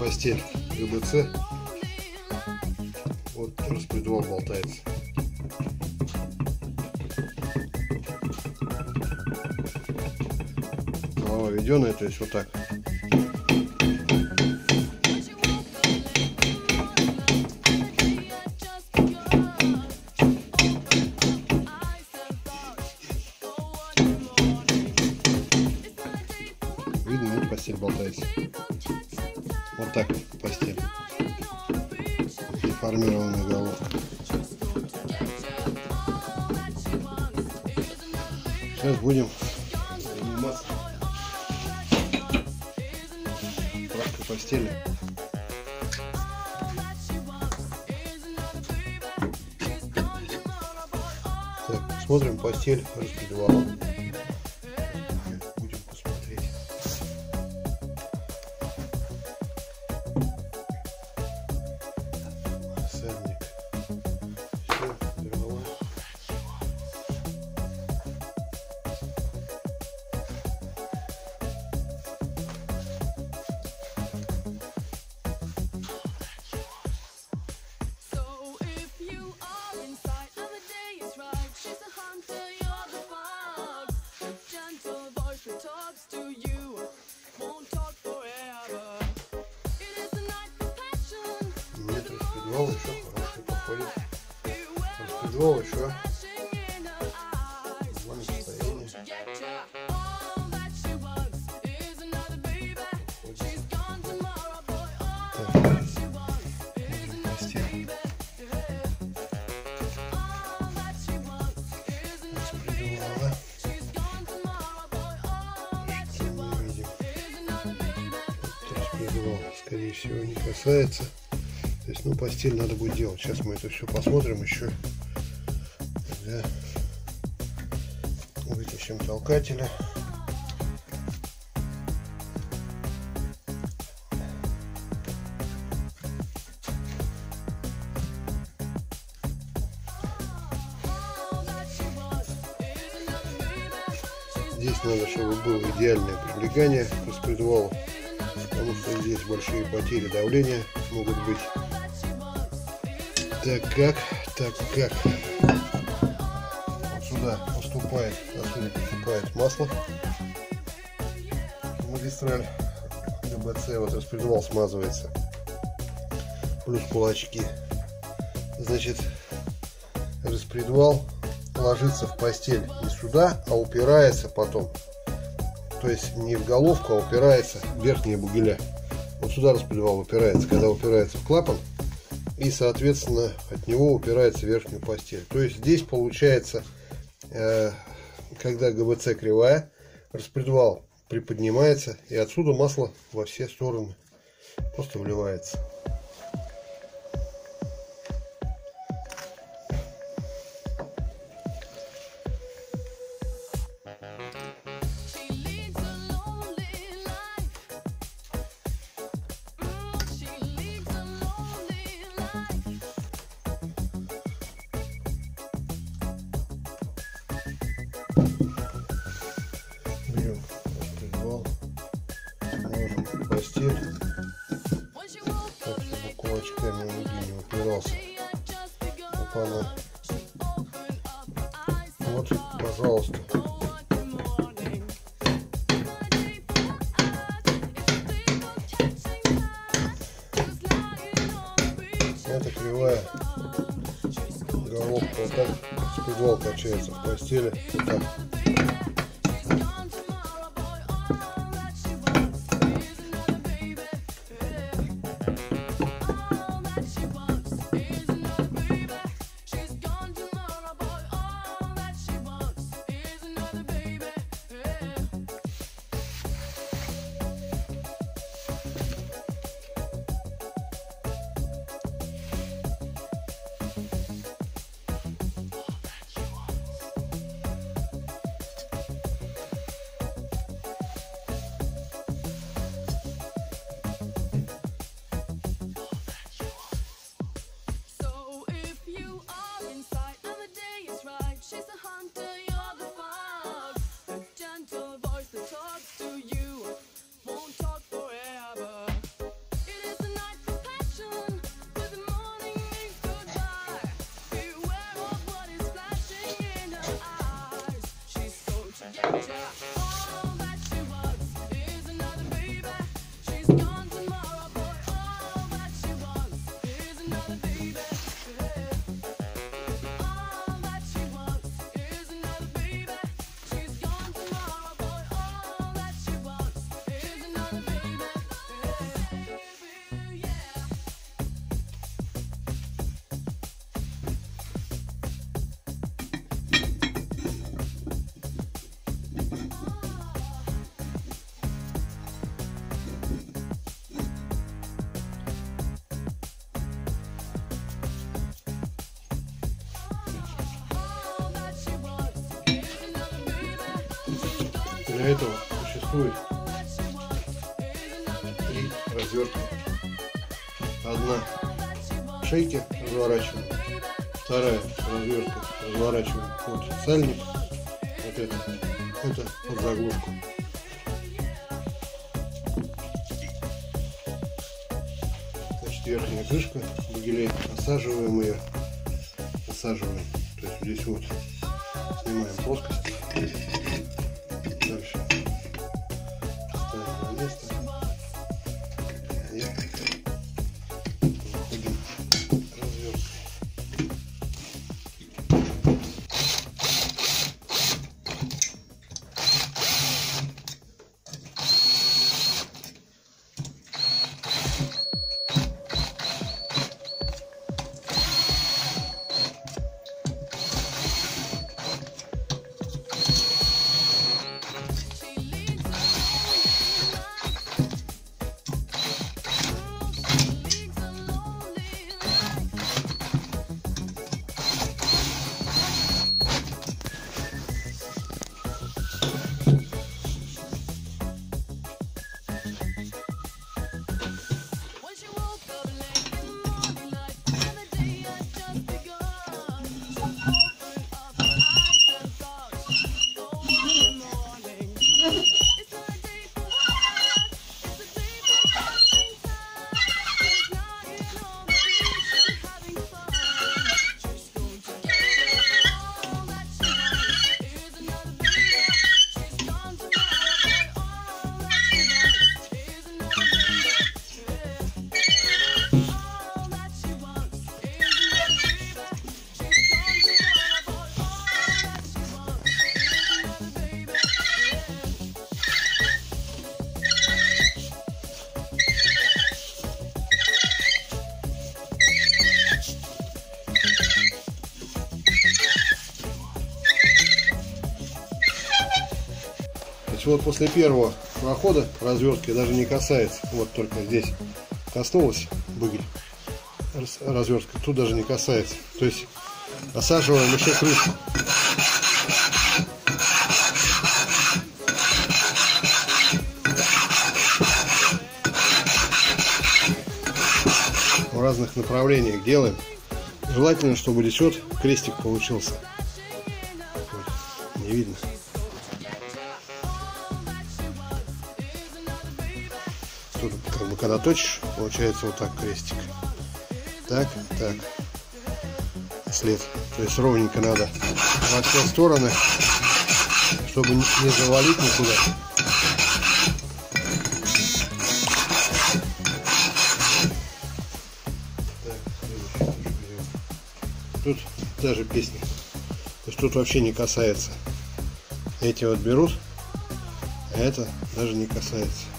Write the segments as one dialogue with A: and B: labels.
A: Вот постель ГБЦ. Вот распредвал болтается. Голова введенная, то есть вот так. Видно, нет, постель болтается. Вот так постель. Деформированная головка. Сейчас будем заниматься правкой постели. Так, смотрим постель распределала.
B: She
A: Что мы
B: wants
A: видим?
B: is another baby.
A: распределал, скорее всего, не касается. Ну, постель надо будет делать. Сейчас мы это все посмотрим еще. Когда вытащим толкателя. Здесь надо, чтобы было идеальное прилегание к распредвалу, потому что здесь большие потери давления могут быть. Так как, так как. Сюда поступает, отсюда поступает масло. Магистраль ГБЦ, вот распредвал смазывается. Плюс кулачки. Значит, распредвал ложится в постель не сюда, а упирается потом. То есть не в головку, а упирается в верхние бугеля. Вот сюда распредвал упирается, когда упирается в клапан. И, соответственно, от него упирается в верхнюю постель. То есть здесь получается, э, когда ГБЦ кривая, распредвал приподнимается, и отсюда масло во все стороны просто вливается. Берем ложим в постель, так чтобы кулачками нигде не упирался. Опа-на. Вот, пожалуйста. Это кривая головка. Вот так распредвал качается в постели. Вот так. Для этого существует три развертки. Одна в шейке разворачиваем, вторая развертка разворачиваем под сальник, вот это, это под заглушку. Значит, верхняя крышка бугелей, осаживаем ее, осаживаем, то есть здесь вот снимаем плоскость, Bye. Вот после первого прохода развертки даже не касается. Вот только здесь коснулась быгель раз- развертка. Тут даже не касается. То есть осаживаем еще крышку. В разных направлениях делаем. Желательно, чтобы вот крестик получился. Не видно. Когда точишь, получается вот так крестик. Так, так. След. То есть ровненько надо во все стороны, чтобы не завалить никуда. Тут даже песня. То есть тут вообще не касается. Эти вот берут, а это даже не касается.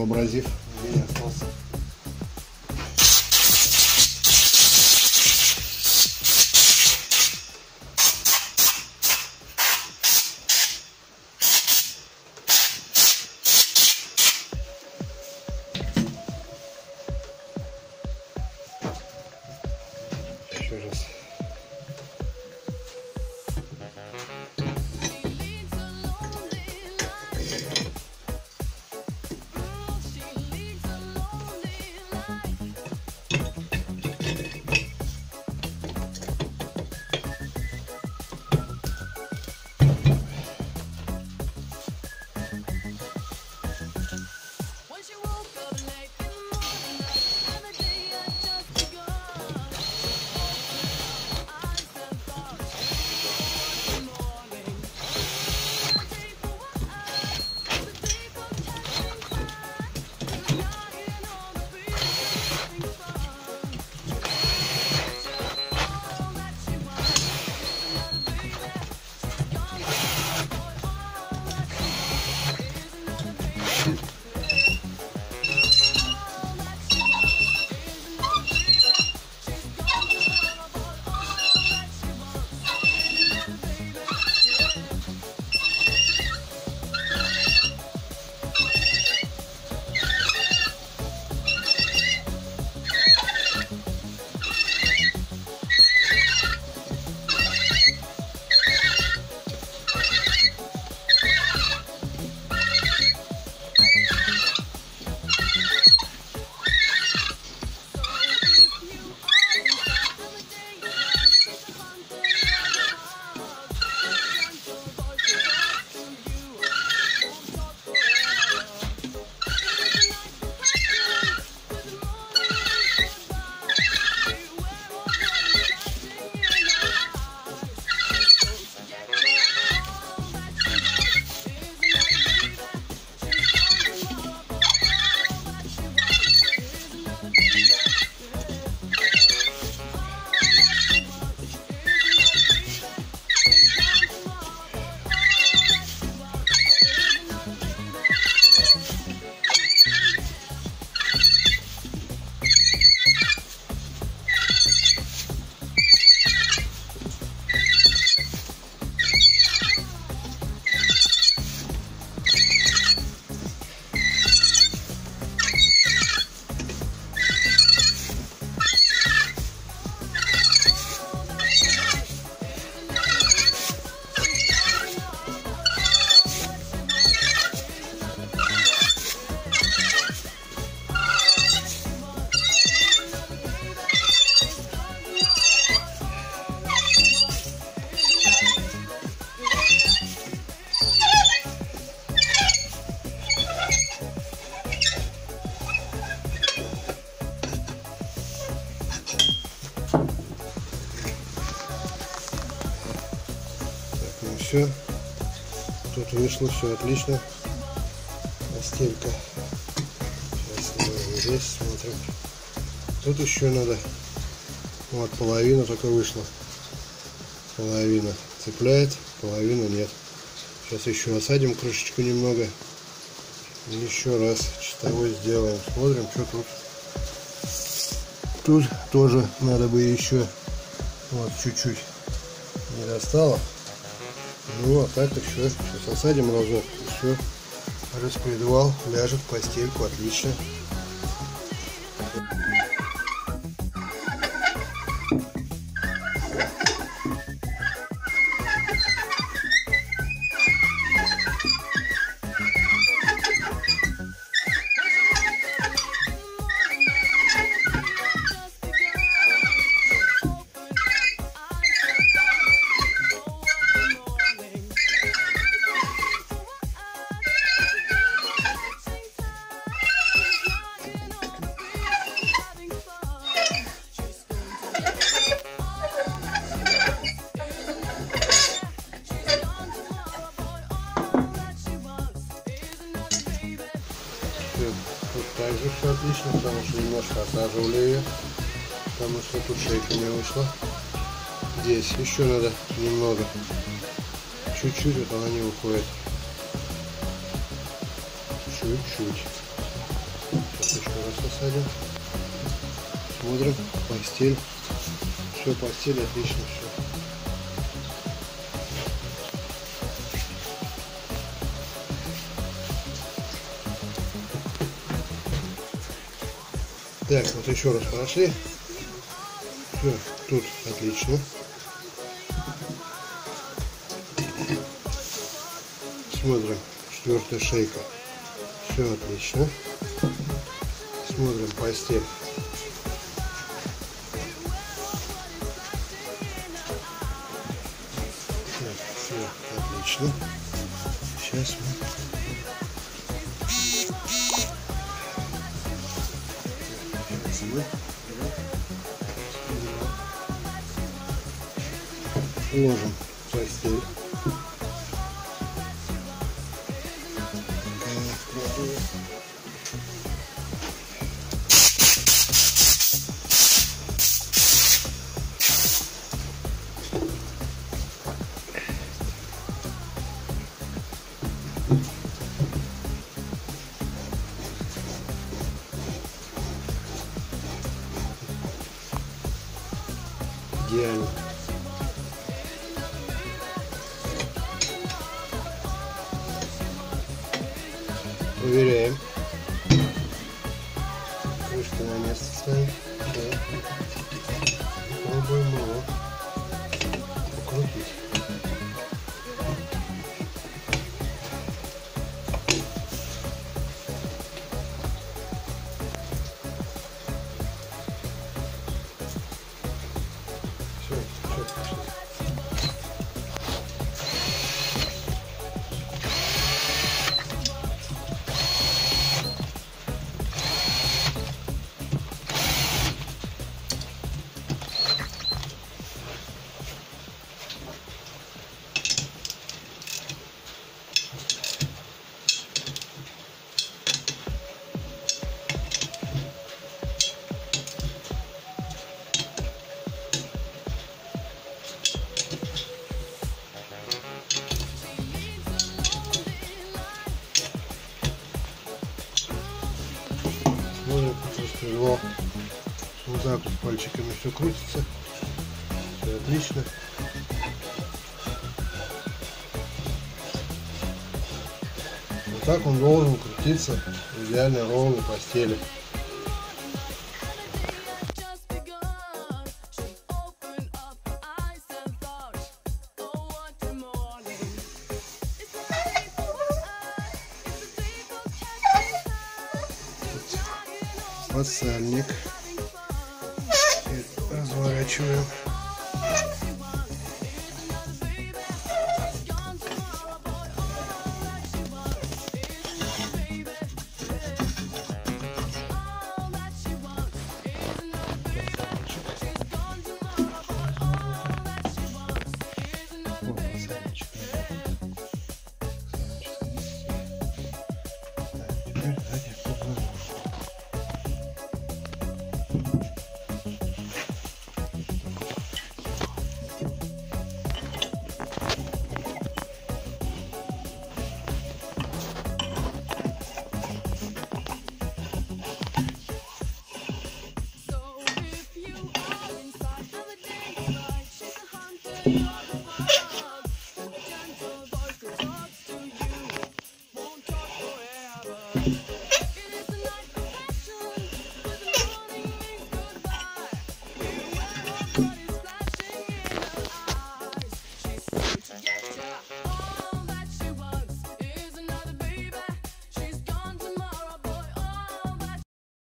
A: Чтобы все. Тут вышло все отлично. Постелька. Сейчас снимаем здесь, смотрим. Тут еще надо. Вот половина только вышла. Половина цепляет, половина нет. Сейчас еще осадим крышечку немного. Еще раз чистовой сделаем. Смотрим, что тут. Тут тоже надо бы еще вот чуть-чуть не достало. Ну, а так еще сейчас осадим разок. Все. Распредвал ляжет в постельку. Отлично. Что тут шейка не вышла. Здесь еще надо немного, чуть-чуть, вот она не выходит. Чуть-чуть. Сейчас еще раз осадим. Смотрим, постель. Все, постель отлично, все. Так, вот еще раз прошли. Все, тут отлично. Смотрим, четвертая шейка. Все отлично. Смотрим постель. Так, все отлично. Сейчас мы Сейчас ложим постель. Идеально. Распредвал. Вот так вот пальчиками все крутится. Все отлично. Вот так он должен крутиться идеально ровной постели. Разворачиваем.